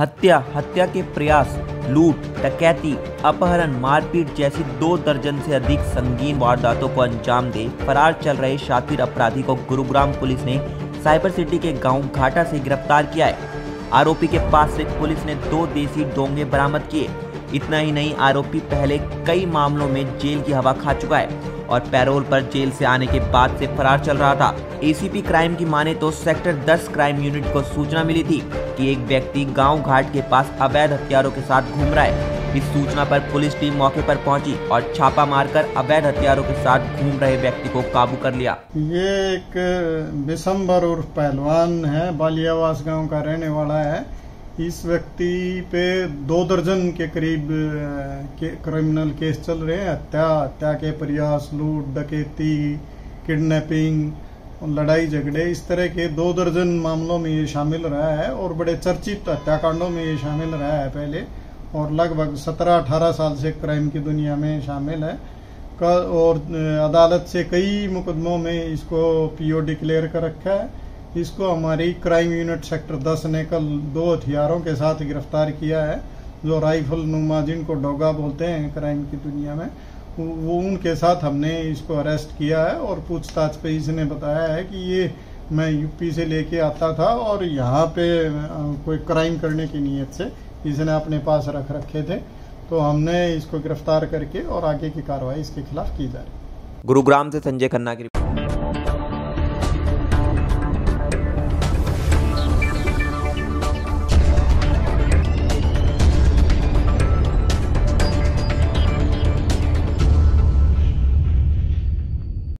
हत्या हत्या के प्रयास, लूट, डकैती, अपहरण, मारपीट जैसी दो दर्जन से अधिक संगीन वारदातों को अंजाम दे फरार चल रहे शातिर अपराधी को गुरुग्राम पुलिस ने साइबर सिटी के गाँव घाटा से गिरफ़्तार किया है। आरोपी के पास से पुलिस ने दो देसी डोंगे बरामद किए। इतना ही नहीं, आरोपी पहले कई मामलों में जेल की हवा खा चुका है। और पैरोल पर जेल से आने के बाद से फरार चल रहा था। एसीपी क्राइम की माने तो सेक्टर 10 क्राइम यूनिट को सूचना मिली थी कि एक व्यक्ति गाँव घाट के पास अवैध हथियारों के साथ घूम रहा है। इस सूचना पर पुलिस टीम मौके पर पहुँची और छापा मारकर अवैध हथियारों के साथ घूम रहे व्यक्ति को काबू कर लिया। ये एक बिशंबर उर्फ़ पहलवान है, बालियावास गाँव का रहने वाला है। इस व्यक्ति पे दो दर्जन के करीब के क्रिमिनल केस चल रहे हैं। हत्या हत्या के प्रयास, लूट, डकैती किडनैपिंग लड़ाई झगड़े, इस तरह के दो दर्जन मामलों में ये शामिल रहा है और बड़े चर्चित हत्याकांडों में ये शामिल रहा है पहले और लगभग सत्रह, अठारह साल से क्राइम की दुनिया में शामिल है। और अदालत से कई मुकदमों में इसको पीओ डिक्लेयर कर रखा है। इसको हमारी क्राइम यूनिट सेक्टर 10 ने कल दो हथियारों के साथ गिरफ़्तार किया है, जो राइफल नुमा जिनको डोगा बोलते हैं क्राइम की दुनिया में, वो उनके साथ हमने इसको अरेस्ट किया है और पूछताछ पे इसने बताया है कि ये मैं यूपी से लेके आता था और यहाँ पे कोई क्राइम करने की नीयत से इसने अपने पास रख रखे थे। तो हमने इसको गिरफ़्तार करके और आगे की कार्रवाई इसके खिलाफ की जा रही गुरुग्राम से संजय खन्ना की